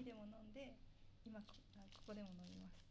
ーでも飲んで今ここでも飲みます。